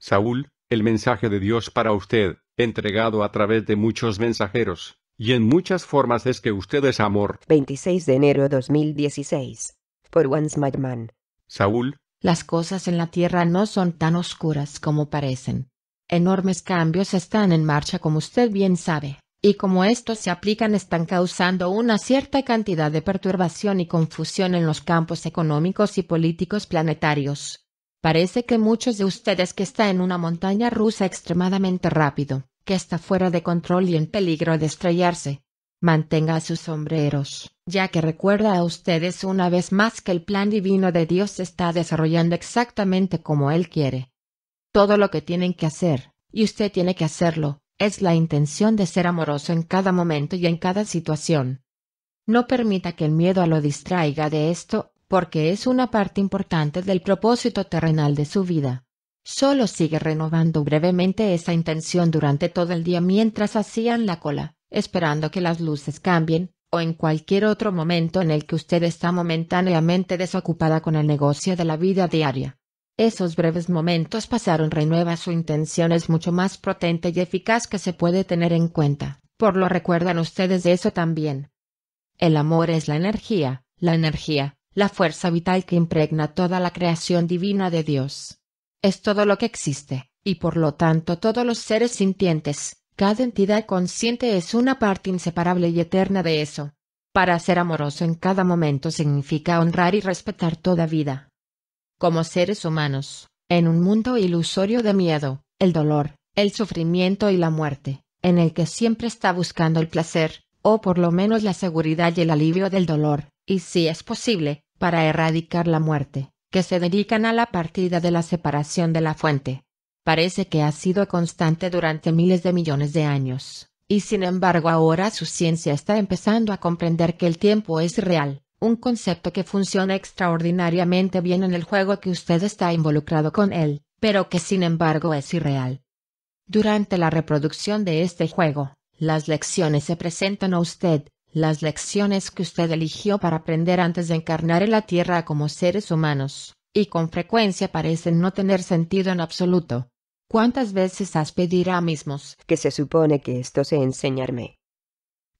Saúl, el mensaje de Dios para usted, entregado a través de muchos mensajeros, y en muchas formas es que usted es amor. 26 de enero 2016. Por Once Man. Saúl, Las cosas en la Tierra no son tan oscuras como parecen. Enormes cambios están en marcha como usted bien sabe, y como estos se aplican están causando una cierta cantidad de perturbación y confusión en los campos económicos y políticos planetarios. Parece que muchos de ustedes que está en una montaña rusa extremadamente rápido, que está fuera de control y en peligro de estrellarse. Mantenga sus sombreros, ya que recuerda a ustedes una vez más que el plan divino de Dios se está desarrollando exactamente como Él quiere. Todo lo que tienen que hacer, y usted tiene que hacerlo, es la intención de ser amoroso en cada momento y en cada situación. No permita que el miedo lo distraiga de esto, porque es una parte importante del propósito terrenal de su vida. Solo sigue renovando brevemente esa intención durante todo el día mientras hacían la cola, esperando que las luces cambien, o en cualquier otro momento en el que usted está momentáneamente desocupada con el negocio de la vida diaria. Esos breves momentos pasaron renueva su intención es mucho más potente y eficaz que se puede tener en cuenta, por lo recuerdan ustedes de eso también. El amor es la energía, la energía, la fuerza vital que impregna toda la creación divina de Dios. Es todo lo que existe, y por lo tanto todos los seres sintientes, cada entidad consciente es una parte inseparable y eterna de eso. Para ser amoroso en cada momento significa honrar y respetar toda vida. Como seres humanos, en un mundo ilusorio de miedo, el dolor, el sufrimiento y la muerte, en el que siempre está buscando el placer, o por lo menos la seguridad y el alivio del dolor, y si es posible, para erradicar la muerte, que se dedican a la partida de la separación de la fuente. Parece que ha sido constante durante miles de millones de años, y sin embargo ahora su ciencia está empezando a comprender que el tiempo es real, un concepto que funciona extraordinariamente bien en el juego que usted está involucrado con él, pero que sin embargo es irreal. Durante la reproducción de este juego, las lecciones se presentan a usted, las lecciones que usted eligió para aprender antes de encarnar en la Tierra como seres humanos, y con frecuencia parecen no tener sentido en absoluto. ¿Cuántas veces has pedido a mismos? Que se supone que esto se enseñarme.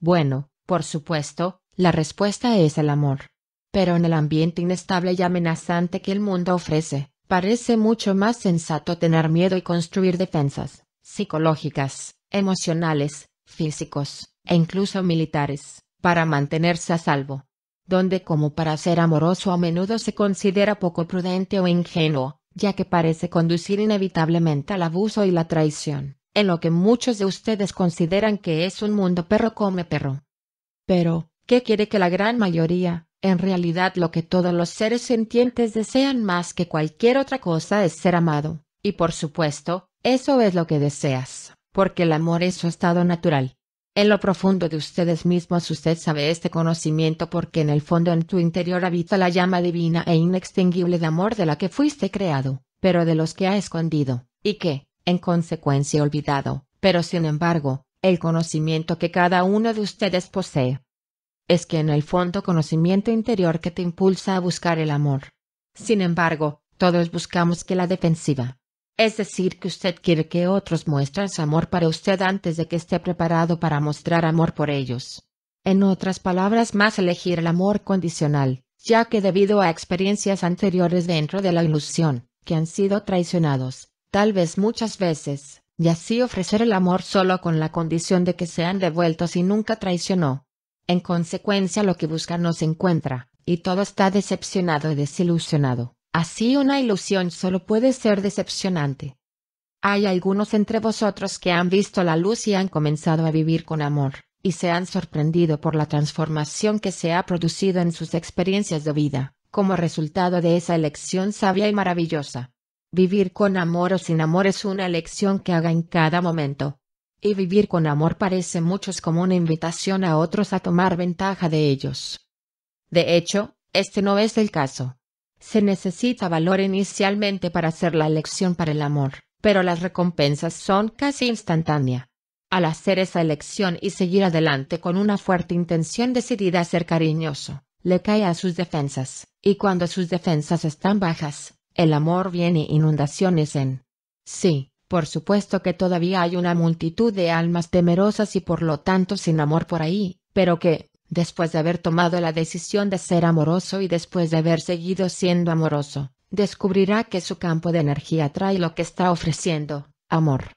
Bueno, por supuesto, la respuesta es el amor. Pero en el ambiente inestable y amenazante que el mundo ofrece, parece mucho más sensato tener miedo y construir defensas psicológicas, emocionales, físicos, e incluso militares, para mantenerse a salvo. Donde como para ser amoroso a menudo se considera poco prudente o ingenuo, ya que parece conducir inevitablemente al abuso y la traición, en lo que muchos de ustedes consideran que es un mundo perro come perro. Pero, ¿qué quiere que la gran mayoría, en realidad lo que todos los seres sintientes desean más que cualquier otra cosa es ser amado, y por supuesto, eso es lo que deseas, porque el amor es su estado natural. En lo profundo de ustedes mismos usted sabe este conocimiento porque en el fondo en tu interior habita la llama divina e inextinguible de amor de la que fuiste creado, pero de los que ha escondido, y que, en consecuencia olvidado, pero sin embargo, el conocimiento que cada uno de ustedes posee. Es que en el fondo conocimiento interior que te impulsa a buscar el amor. Sin embargo, todos buscamos que la defensiva, es decir, que usted quiere que otros muestren su amor para usted antes de que esté preparado para mostrar amor por ellos. En otras palabras, más elegir el amor condicional, ya que debido a experiencias anteriores dentro de la ilusión, que han sido traicionados, tal vez muchas veces, y así ofrecer el amor solo con la condición de que sean devueltos y nunca traicionó. En consecuencia lo que busca no se encuentra, y todo está decepcionado y desilusionado. Así una ilusión solo puede ser decepcionante. Hay algunos entre vosotros que han visto la luz y han comenzado a vivir con amor, y se han sorprendido por la transformación que se ha producido en sus experiencias de vida, como resultado de esa elección sabia y maravillosa. Vivir con amor o sin amor es una elección que haga en cada momento. Y vivir con amor parece muchos como una invitación a otros a tomar ventaja de ellos. De hecho, este no es el caso. Se necesita valor inicialmente para hacer la elección para el amor, pero las recompensas son casi instantáneas. Al hacer esa elección y seguir adelante con una fuerte intención decidida a ser cariñoso, le cae a sus defensas, y cuando sus defensas están bajas, el amor viene inundaciones en Sí, por supuesto que todavía hay una multitud de almas temerosas y por lo tanto sin amor por ahí, pero que, después de haber tomado la decisión de ser amoroso y después de haber seguido siendo amoroso, descubrirá que su campo de energía trae lo que está ofreciendo, amor.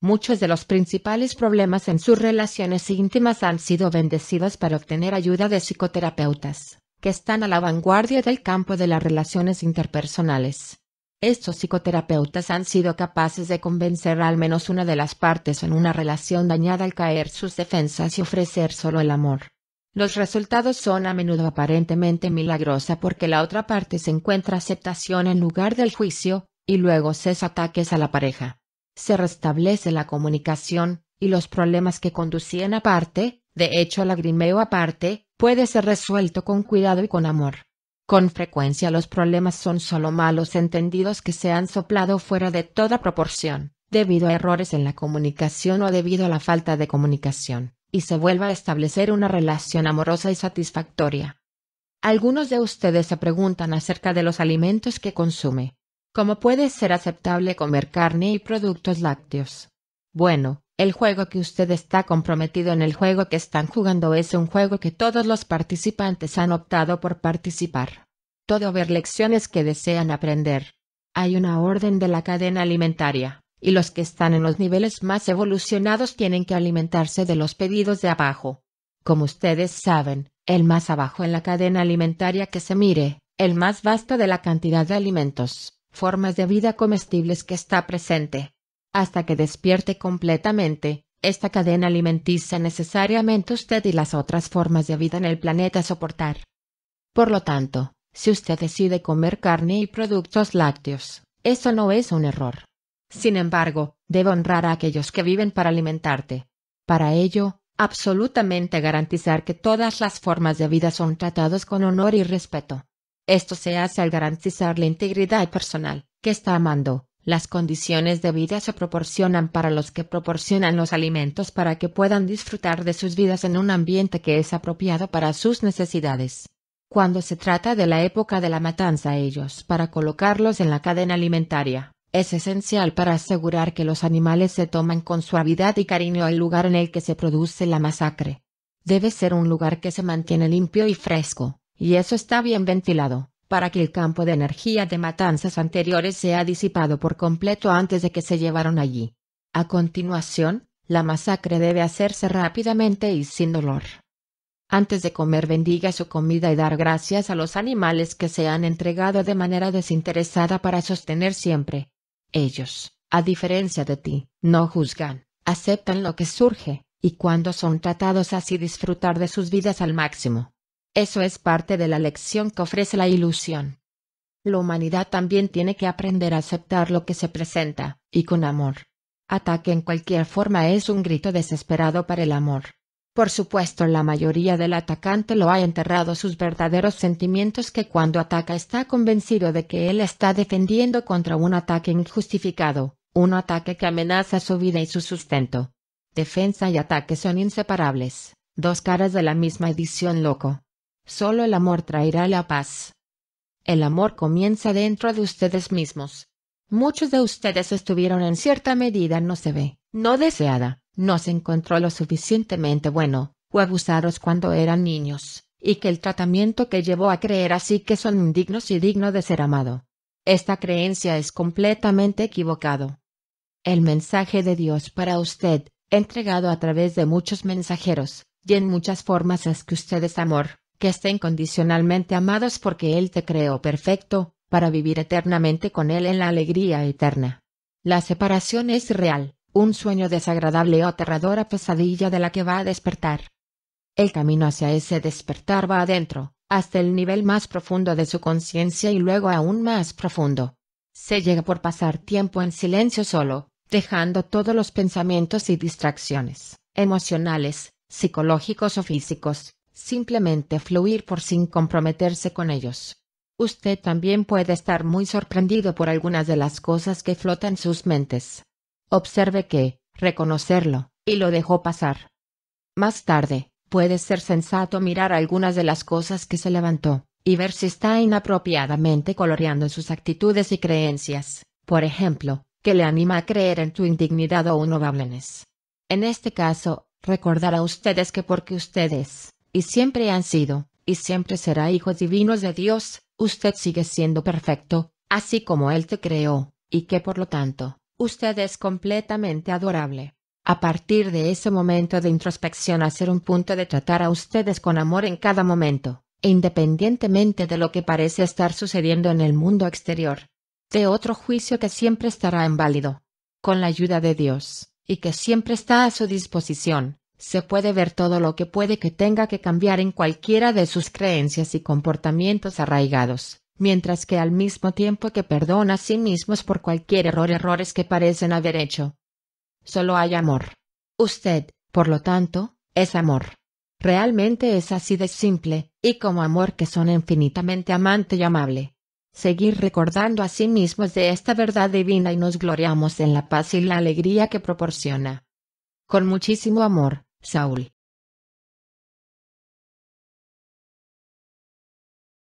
Muchos de los principales problemas en sus relaciones íntimas han sido bendecidos para obtener ayuda de psicoterapeutas, que están a la vanguardia del campo de las relaciones interpersonales. Estos psicoterapeutas han sido capaces de convencer al menos una de las partes en una relación dañada al caer sus defensas y ofrecer solo el amor. Los resultados son a menudo aparentemente milagrosa porque la otra parte se encuentra aceptación en lugar del juicio, y luego cesa ataques a la pareja. Se restablece la comunicación, y los problemas que conducían aparte, de hecho lagrimeo aparte, puede ser resuelto con cuidado y con amor. Con frecuencia los problemas son solo malos entendidos que se han soplado fuera de toda proporción, debido a errores en la comunicación o debido a la falta de comunicación y se vuelva a establecer una relación amorosa y satisfactoria. Algunos de ustedes se preguntan acerca de los alimentos que consume. ¿Cómo puede ser aceptable comer carne y productos lácteos? Bueno, el juego que usted está comprometido en el juego que están jugando es un juego que todos los participantes han optado por participar. Todo ver lecciones que desean aprender. Hay una orden de la cadena alimentaria y los que están en los niveles más evolucionados tienen que alimentarse de los pedidos de abajo. Como ustedes saben, el más abajo en la cadena alimentaria que se mire, el más vasto de la cantidad de alimentos, formas de vida comestibles que está presente. Hasta que despierte completamente, esta cadena alimenticia necesariamente usted y las otras formas de vida en el planeta soportar. Por lo tanto, si usted decide comer carne y productos lácteos, eso no es un error. Sin embargo, debe honrar a aquellos que viven para alimentarte. Para ello, absolutamente garantizar que todas las formas de vida son tratados con honor y respeto. Esto se hace al garantizar la integridad personal, que está amando. Las condiciones de vida se proporcionan para los que proporcionan los alimentos para que puedan disfrutar de sus vidas en un ambiente que es apropiado para sus necesidades. Cuando se trata de la época de la matanza ellos para colocarlos en la cadena alimentaria, es esencial para asegurar que los animales se toman con suavidad y cariño el lugar en el que se produce la masacre. Debe ser un lugar que se mantiene limpio y fresco, y eso está bien ventilado, para que el campo de energía de matanzas anteriores sea disipado por completo antes de que se llevaron allí. A continuación, la masacre debe hacerse rápidamente y sin dolor. Antes de comer bendiga su comida y dar gracias a los animales que se han entregado de manera desinteresada para sostener siempre, ellos, a diferencia de ti, no juzgan, aceptan lo que surge, y cuando son tratados así disfrutar de sus vidas al máximo. Eso es parte de la lección que ofrece la ilusión. La humanidad también tiene que aprender a aceptar lo que se presenta, y con amor. Ataque en cualquier forma es un grito desesperado para el amor. Por supuesto, la mayoría del atacante lo ha enterrado sus verdaderos sentimientos que cuando ataca está convencido de que él está defendiendo contra un ataque injustificado, un ataque que amenaza su vida y su sustento. Defensa y ataque son inseparables, dos caras de la misma edición loco. Solo el amor traerá la paz. El amor comienza dentro de ustedes mismos. Muchos de ustedes estuvieron en cierta medida no se ve, no deseada, no se encontró lo suficientemente bueno, o abusados cuando eran niños, y que el tratamiento que llevó a creer así que son indignos y digno de ser amado. Esta creencia es completamente equivocado. El mensaje de Dios para usted, entregado a través de muchos mensajeros, y en muchas formas es que usted es amor, que estén condicionalmente amados porque Él te creó perfecto, para vivir eternamente con Él en la alegría eterna. La separación es real, un sueño desagradable o aterradora pesadilla de la que va a despertar. El camino hacia ese despertar va adentro, hasta el nivel más profundo de su conciencia y luego aún más profundo. Se llega por pasar tiempo en silencio solo, dejando todos los pensamientos y distracciones, emocionales, psicológicos o físicos, simplemente fluir por sin comprometerse con ellos. Usted también puede estar muy sorprendido por algunas de las cosas que flotan sus mentes. Observe que, reconocerlo, y lo dejó pasar. Más tarde, puede ser sensato mirar algunas de las cosas que se levantó, y ver si está inapropiadamente coloreando sus actitudes y creencias. Por ejemplo, que le anima a creer en tu indignidad o honorableness. En este caso, recordar a ustedes que porque ustedes, y siempre han sido, y siempre será hijos divinos de Dios, usted sigue siendo perfecto, así como Él te creó, y que por lo tanto, usted es completamente adorable. A partir de ese momento de introspección hacer un punto de tratar a ustedes con amor en cada momento, independientemente de lo que parece estar sucediendo en el mundo exterior. De otro juicio que siempre estará en válido. Con la ayuda de Dios, y que siempre está a su disposición, se puede ver todo lo que puede que tenga que cambiar en cualquiera de sus creencias y comportamientos arraigados, mientras que al mismo tiempo que perdona a sí mismos por cualquier error errores que parecen haber hecho. Solo hay amor. Usted, por lo tanto, es amor. Realmente es así de simple, y como amor que son infinitamente amante y amable. Seguir recordando a sí mismos de esta verdad divina y nos gloriamos en la paz y la alegría que proporciona. Con muchísimo amor, Saúl.